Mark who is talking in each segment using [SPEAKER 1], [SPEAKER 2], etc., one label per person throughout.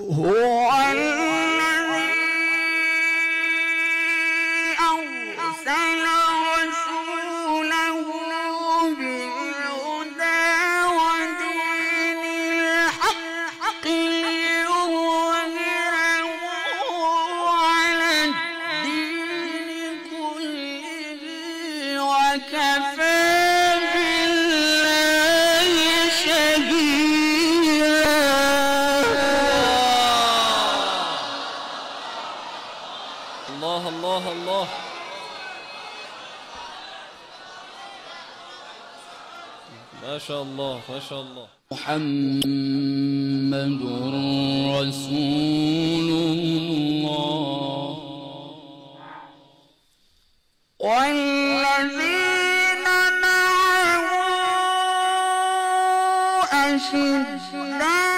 [SPEAKER 1] هو الذي أرسل رسوله بالهدى ودين الحق ليظهره على الدين كله وكفى
[SPEAKER 2] الله الله الله. ما شاء الله ما شاء الله.
[SPEAKER 1] محمد رسول الله. والذين معه أشداء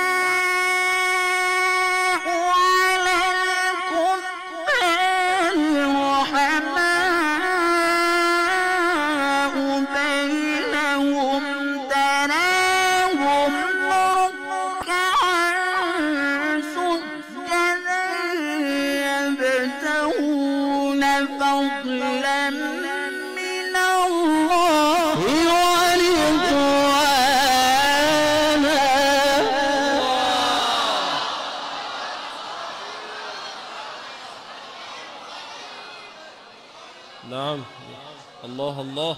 [SPEAKER 1] فضلا من الله ورضوانا.
[SPEAKER 2] نعم. الله الله.